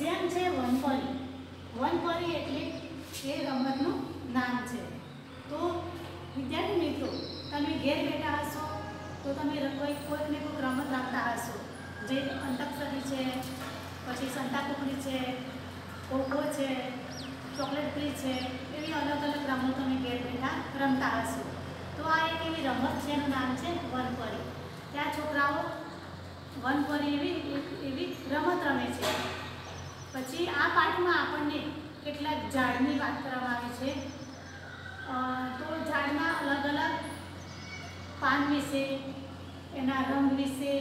જેમ છે વનપરી વનપરી એટલે એ રમતનું નામ છે. તો વિદ્યાર્થી મિત્રો, તમે ઘેર બેઠા હશો, તો તમે કોઈ કોઈકને કોઈક રમત રમતા હશો. જે અંતક્ષરી છે, પછી સંતાકુકડી છે, ખોખો છે, ચોકલેટ પ્રી છે, એવી અલગ અલગ રમતો તમે ઘેર બેઠા રમતા હશો. તો આ એક એવી રમત છે, એનું નામ છે વનપરી ત્યાં છોકરાઓ વનપરી એવી એવી રમત રમે છે. પછી આ પાઠમાં આપણને કેટલાક ઝાડની વાત કરવામાં આવી છે. તો ઝાડના અલગ અલગ પાન વિશે, એના રંગ વિશે,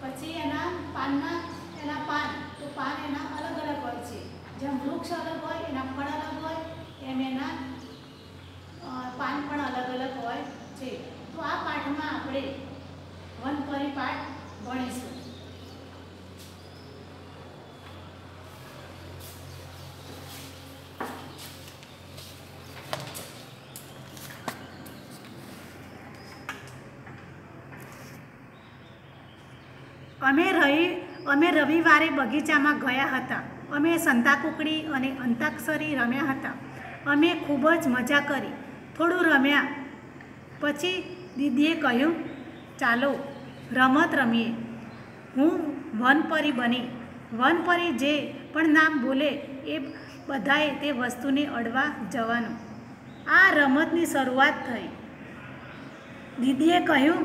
પછી એના પાનના, એના પાન, તો પાન એના અલગ અલગ હોય છે. જેમ વૃક્ષ અલગ હોય, એના ફળ અલગ હોય, એમ એના પાન પણ અલગ અલગ હોય છે. તો આ પાઠમાં આપણે વન પાઠ ભણીશું અમે રહી, અમે રવિવારે બગીચામાં ગયા હતા. અમે સંતાકુકડી અને અંતાક્ષરી રમ્યા હતા. અમે ખૂબ જ મજા કરી. થોડું રમ્યા. પછી દીદીએ કહ્યું, ચાલો, રમત રમીએ. હું વનપરી બની. વનપરી જે પણ નામ બોલે એ બધાએ તે વસ્તુને અડવા જવાનું. આ રમતની શરૂઆત થઈ. દીદીએ કહ્યું,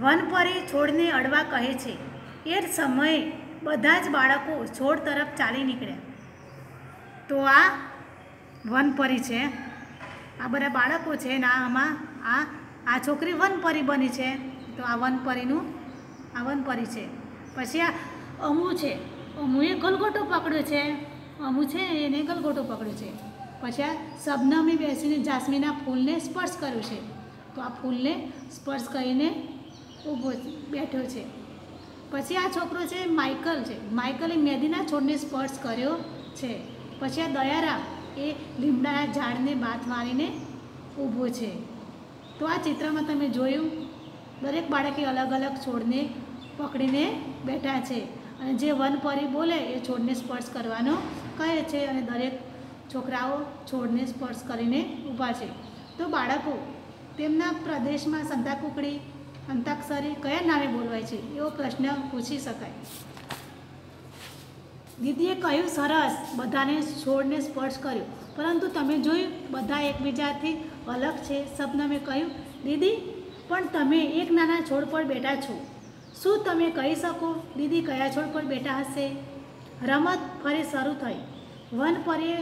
વનપરી છોડને અડવા કહે છે. એ સમયે બધા જ બાળકો છોડ તરફ ચાલી નીકળ્યા તો આ વનપરી છે. આ બધા બાળકો છે ને આમાં આ આ છોકરી વનપરી બની છે. તો આ વનપરીનું, આ વનપરી છે. પછી આ અમુ છે. અમુએ ગલગોટો પકડ્યો છે. અમુ છે એને ગલગોટો પકડ્યો છે. પછી આ શબનમે બેસીને જાસ્મીના ફૂલને સ્પર્શ કર્યો છે. તો આ ફૂલને સ્પર્શ કરીને ઊભો બેઠો છે. પછી આ છોકરો છે માઇકલ છે. માઇકલે મેદીના છોડને સ્પર્શ કર્યો છે. પછી આ દયારામ એ લીમડાના ઝાડને બાથ મારીને ઊભો છે. તો આ ચિત્રમાં તમે જોયું, દરેક બાળકે અલગ અલગ છોડને પકડીને બેઠા છે. અને જે વનપરી બોલે એ છોડને સ્પર્શ કરવાનો કહે છે અને દરેક છોકરાઓ છોડને સ્પર્શ કરીને ઊભા છે. તો બાળકો, તેમના પ્રદેશમાં સંતાકુકડી અંતાક્ષરી કયા નામે બોલવાય છે? એવો પ્રશ્ન પૂછી શકાય. દીદીએ કહ્યું, સરસ. બધાને છોડને સ્પર્શ કર્યો. પરંતુ તમે જોયું, બધા એકબીજાથી અલગ છે, સપનામે કહ્યું, દીદી, પણ તમે એક નાના છોડ પર બેઠા છો. શું તમે કહી શકો, દીદી, કયા છોડ પર બેઠા હશે? રમત ફરી શરૂ થઈ. વન વનપરીએ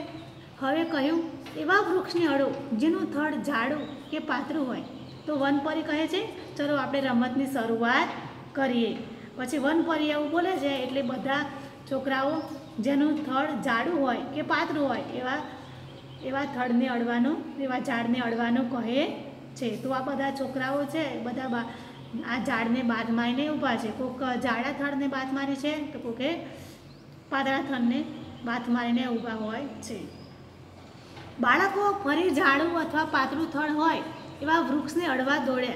હવે કહ્યું, એવા વૃક્ષને અડો, જેનું થડ જાડું કે પાતળું હોય. તો વનપરી કહે છે, ચલો આપણે રમતની શરૂઆત કરીએ. પછી વનપરી એવું બોલે છે, એટલે બધા છોકરાઓ જેનું થડ જાડું હોય કે પાતળું હોય એવા એવા થડને અડવાનું, એવા ઝાડને અડવાનું કહે છે. તો આ બધા છોકરાઓ છે, બધા આ ઝાડને બાદ મારીને ઊભા છે. કોઈક જાડા થડને બાદ મારી છે, તો કોકે પાતળા થડને બાથ મારીને ઊભા હોય છે. બાળકો ફરી ઝાડું અથવા પાતળું થડ હોય એવા વૃક્ષને અડવા દોડ્યા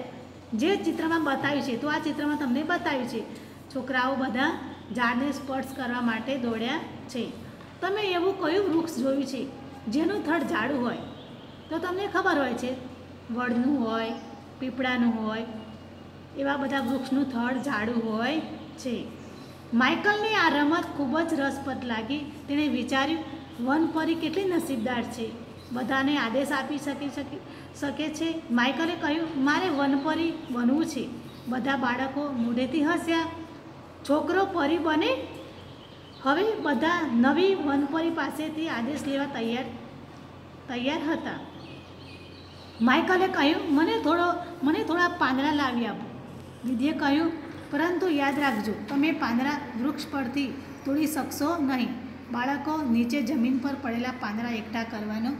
જે ચિત્રમાં બતાવ્યું છે, તો આ ચિત્રમાં તમને બતાવ્યું છે. છોકરાઓ બધા ઝાડને સ્પર્શ કરવા માટે દોડ્યા છે. તમે એવું કયું વૃક્ષ જોયું છે, જેનું થડ ઝાડું હોય? તો તમને ખબર હોય છે, વડનું હોય, પીપળાનું હોય, એવા બધા વૃક્ષનું થડ ઝાડું હોય છે. માઇકલને આ રમત ખૂબ જ રસપ્રદ લાગી. તેણે વિચાર્યું, વનપરી કેટલી નસીબદાર છે. બધાને આદેશ આપી શકી શકી શકે છે. માઇકલે કહ્યું, મારે વનપરી બનવું છે. બધા બાળકો મોઢેથી હસ્યા. છોકરો પરી બને. હવે બધા નવી વનપરી પાસેથી આદેશ લેવા તૈયાર તૈયાર હતા. માઇકલે કહ્યું, મને થોડો, મને થોડા પાંદડા લાવી આપો. દીદીએ કહ્યું, પરંતુ યાદ રાખજો, તમે પાંદડા વૃક્ષ પરથી તોડી શકશો નહીં. બાળકો નીચે જમીન પર પડેલા પાંદડા એકઠા કરવાનો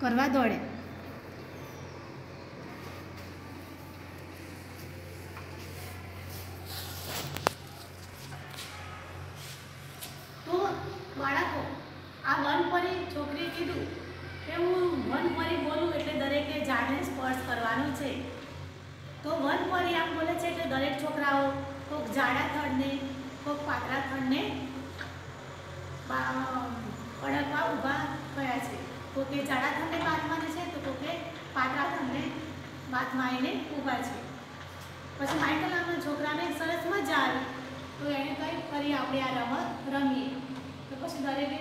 કરવા દોડે. તો બાળકો, આ વન પરી છોકરીએ કીધું કે હું વનપરી બોલું એટલે દરેકે જાણે સ્પર્શ કરવાનું છે. તો વન પરી આમ બોલે છે એટલે દરેક છોકરાઓ કોઈક જાડા થડને કોઈક પાતળા થડને અડકવા ઊભા થયા છે. કોકે જાડા થંડે બાથમાં છે તો કોકે પાતળા થંડે બાથમાં આવીને ઊભા છે. પછી માઇકલ નામના છોકરાને સરસ મજા આવી. તો એણે કંઈ ફરી આપણે આ રમત રમીએ. તો પછી દરેકે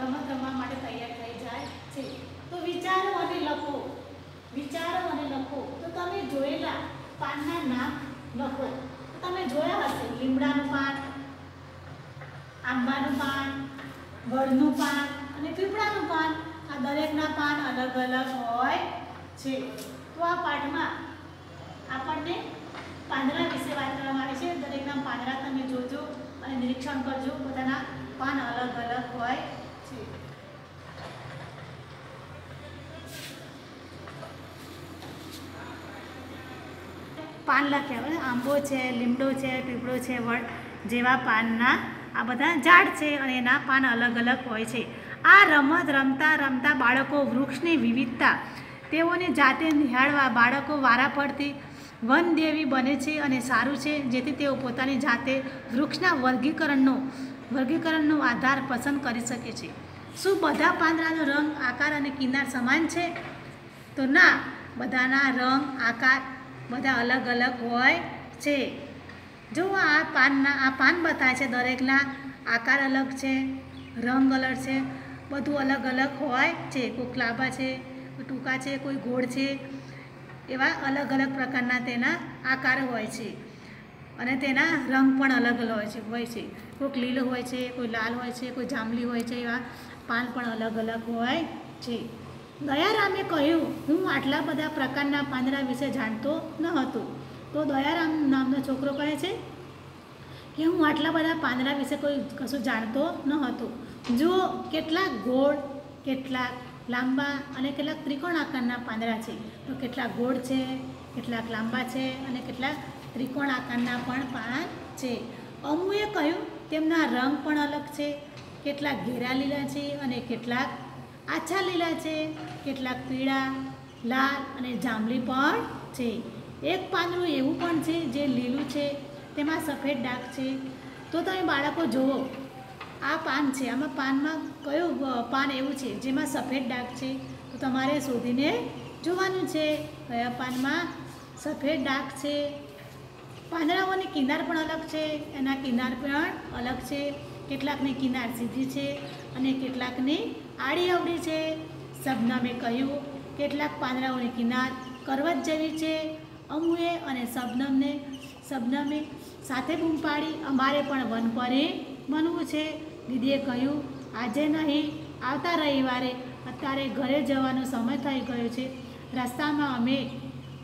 રમત રમવા માટે તૈયાર થઈ જાય છે. તો વિચારો અને લખો. વિચારો અને લખો. તો તમે જોયેલા પાનના નામ લખો તમે જોયા હશે, લીમડાનું પાન, આંબાનું પાન વડનું પાન અને પીપળાનું પાન, આ દરેકના પાન અલગ અલગ હોય છે. તો આ પાઠમાં આપણને પાંદડા વિશે વાત કરવામાં આવી છે. દરેકના પાંદડા તમે જોજો અને નિરીક્ષણ કરજો. પોતાના પાન અલગ અલગ હોય છે. પાન લખ્યા હોય આંબો છે, લીમડો છે, પીપળો છે, વડ જેવા પાનના આ બધા ઝાડ છે અને એના પાન અલગ અલગ હોય છે. આ રમત રમતા રમતા બાળકો વૃક્ષની વિવિધતા, તેઓને જાતે નિહાળવા બાળકો વારા પડતી વનદેવી બને છે અને સારું છે, જેથી તેઓ પોતાની જાતે વૃક્ષના વર્ગીકરણનો વર્ગીકરણનો આધાર પસંદ કરી શકે છે. શું બધા પાંદડાનો રંગ, આકાર અને કિનાર સમાન છે? તો ના, બધાના રંગ, આકાર બધા અલગ અલગ હોય છે. જો આ પાનના, આ પાન બતાવે છે, દરેકના આકાર અલગ છે, રંગ અલગ છે બધું અલગ અલગ હોય છે. કોઈક લાંબા છે, કોઈ ટૂંકા છે, કોઈ ગોળ છે, એવા અલગ અલગ પ્રકારના તેના આકાર હોય છે. અને તેના રંગ પણ અલગ અલગ હોય છે હોય છે. કોઈક લીલો હોય છે, કોઈ લાલ હોય છે, કોઈ જાંબલી હોય છે, એવા પાન પણ અલગ અલગ હોય છે. દયારામે કહ્યું, હું આટલા બધા પ્રકારના પાંદડા વિશે જાણતો ન હતો. તો દયારામ નામનો છોકરો કહે છે કે, હું આટલા બધા પાંદડા વિશે કોઈ કશું જાણતો ન હતો. જો કેટલાક ગોળ, કેટલાક લાંબા અને કેટલાક ત્રિકોણ આકારના પાંદડા છે, તો કેટલાક ગોળ છે, કેટલાક લાંબા છે અને કેટલાક ત્રિકોણ આકારના પણ પાન છે. અમુએ કહ્યું, તેમના રંગ પણ અલગ છે, કેટલાક ઘેરા લીલા છે અને કેટલાક આછા લીલા છે, કેટલાક પીળા, લાલ અને જાંબલી પણ છે. એક પાંદડું એવું પણ છે જે લીલું છે, તેમાં સફેદ ડાઘ છે. તો તમે બાળકો જુઓ આ પાન છે. આમાં પાનમાં કયું પાન એવું છે? જેમાં સફેદ ડાઘ છે, તો તમારે શોધીને જોવાનું છે. કયા પાનમાં સફેદ ડાઘ છે? પાંદડાઓની કિનાર પણ અલગ છે. એના કિનાર પણ અલગ છે. કેટલાકની કિનાર સીધી છે અને કેટલાકની આડી અવડી છે. શબનમે કહ્યું, કેટલાક પાંદડાઓની કિનાર કરવત જેવી છે. અમુએ અને શબનમને શબનમે સાથે બૂમ પાડી. અમારે પણ વન પરે બનવું છે. દીદીએ કહ્યું, આજે નહીં, આવતા રવિવારે અત્યારે ઘરે જવાનો સમય થઈ ગયો છે. રસ્તામાં અમે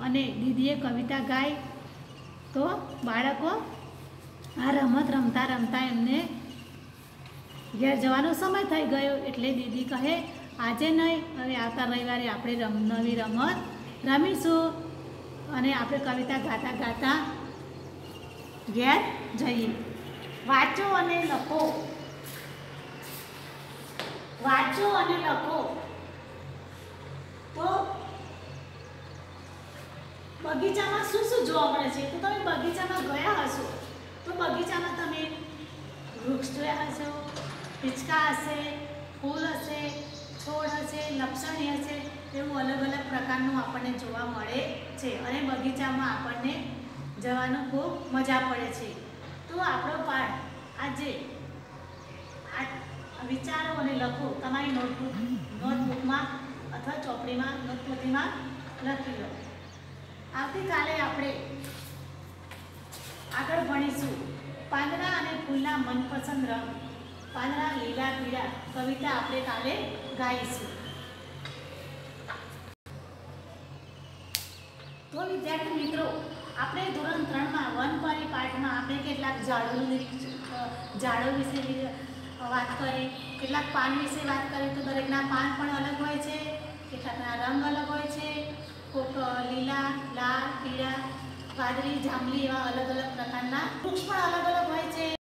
અને દીદીએ કવિતા ગાઈ. તો બાળકો, આ રમત રમતા રમતા એમને ઘેર જવાનો સમય થઈ ગયો એટલે દીદી કહે, આજે નહીં, હવે આવતા રવિવારે આપણે રમ, નવી રમત રમીશું. અને આપણે કવિતા ગાતા ગાતા ઘેર જઈએ. વાંચો અને લખો. વાંચો અને લખો. તો બગીચામાં શું શું જોવા મળે છે? તો તમે બગીચામાં ગયા હશો, તો બગીચામાં તમે વૃક્ષ જોયા હશો, હિંચકા હશે, ફૂલ હશે, છોડ હશે, લપસણી હશે, એવું અલગ અલગ પ્રકારનું આપણને જોવા મળે છે અને બગીચામાં આપણને જવાનું ખૂબ મજા પડે છે. તો આપણો પાઠ આજે વિચારો અને લખો. તમારી નોટબુક નોટબુકમાં અથવા ચોપડીમાં નોટપોથીમાં લખી લો. આવતીકાલે આપણે આગળ ભણીશું. પાંદડા અને ફૂલના મનપસંદ રંગ, પાંદડા લીલા પીળા કવિતા આપણે કાલે ગાઈશું. તો વિદ્યાર્થી મિત્રો, આપણે ધોરણ ત્રણમાં વન પરિપાઠમાં આપણે કેટલાક ઝાડો ઝાડો વિશે વાત કરી. કેટલાક પાન વિશે વાત કરી તો દરેકના પાન પણ અલગ હોય છે. કેટલાકના રંગ અલગ હોય છે. કોક લીલા, લાલ, પીળા, વાદળી, જાંબલી એવા અલગ અલગ પ્રકારના વૃક્ષ પણ અલગ અલગ હોય છે.